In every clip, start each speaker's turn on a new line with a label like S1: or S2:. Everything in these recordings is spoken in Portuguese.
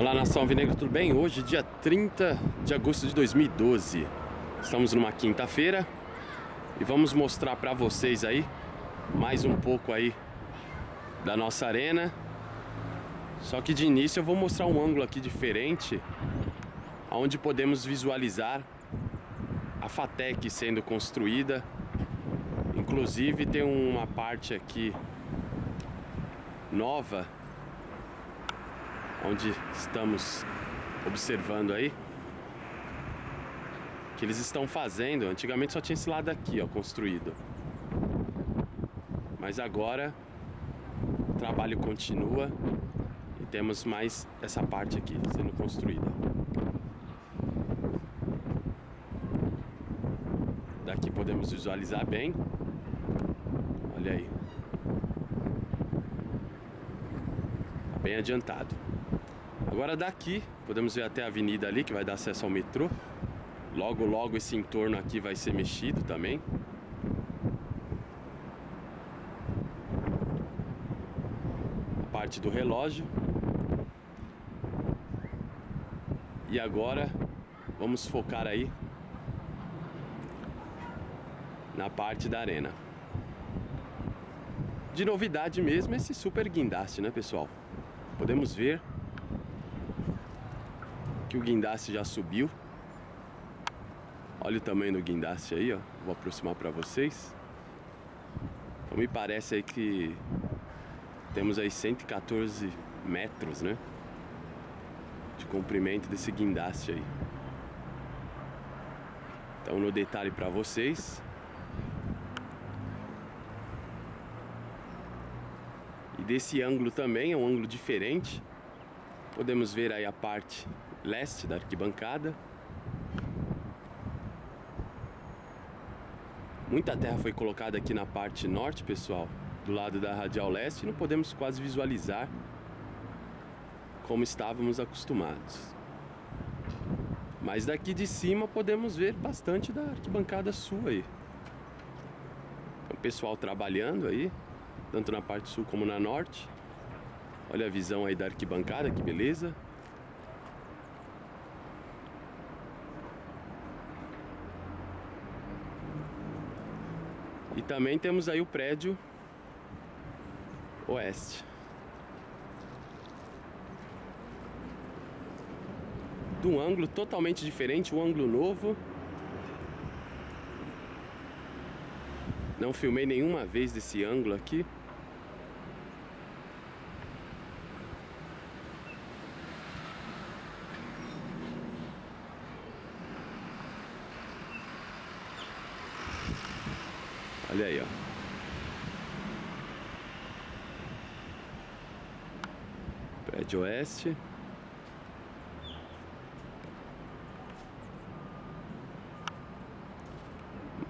S1: Olá nação Vinegra, tudo bem? Hoje, dia 30 de agosto de 2012, estamos numa quinta-feira e vamos mostrar para vocês aí mais um pouco aí da nossa arena. Só que de início eu vou mostrar um ângulo aqui diferente, onde podemos visualizar a Fatec sendo construída. Inclusive tem uma parte aqui nova onde estamos observando aí que eles estão fazendo. Antigamente só tinha esse lado aqui, ó, construído. Mas agora o trabalho continua e temos mais essa parte aqui sendo construída. Daqui podemos visualizar bem. Olha aí. Tá bem adiantado. Agora daqui, podemos ver até a avenida ali que vai dar acesso ao metrô. Logo, logo esse entorno aqui vai ser mexido também. A parte do relógio. E agora vamos focar aí na parte da arena. De novidade mesmo esse super guindaste, né, pessoal? Podemos ver que o guindaste já subiu. Olha o tamanho do guindaste aí, ó. Vou aproximar para vocês. Então me parece aí que temos aí 114 metros, né? De comprimento desse guindaste aí. Então no detalhe para vocês. E desse ângulo também, é um ângulo diferente. Podemos ver aí a parte leste da arquibancada. Muita terra foi colocada aqui na parte norte, pessoal, do lado da radial leste, e não podemos quase visualizar como estávamos acostumados. Mas daqui de cima podemos ver bastante da arquibancada sul aí. O pessoal trabalhando aí, tanto na parte sul como na norte. Olha a visão aí da arquibancada, que beleza. E também temos aí o prédio oeste. De um ângulo totalmente diferente, um ângulo novo. Não filmei nenhuma vez desse ângulo aqui. Olha aí, ó. Oeste.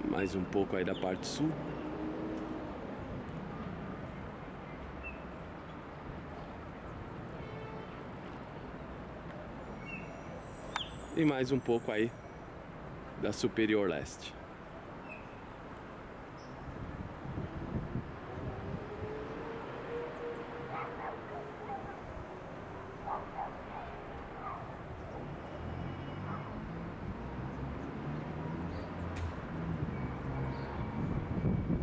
S1: Mais um pouco aí da parte sul. E mais um pouco aí da Superior Leste.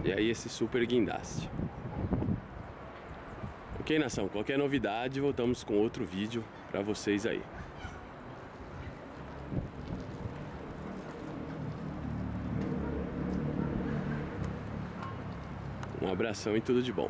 S1: E aí esse super guindaste. Ok, nação? Qualquer novidade, voltamos com outro vídeo para vocês aí. Um abração e tudo de bom.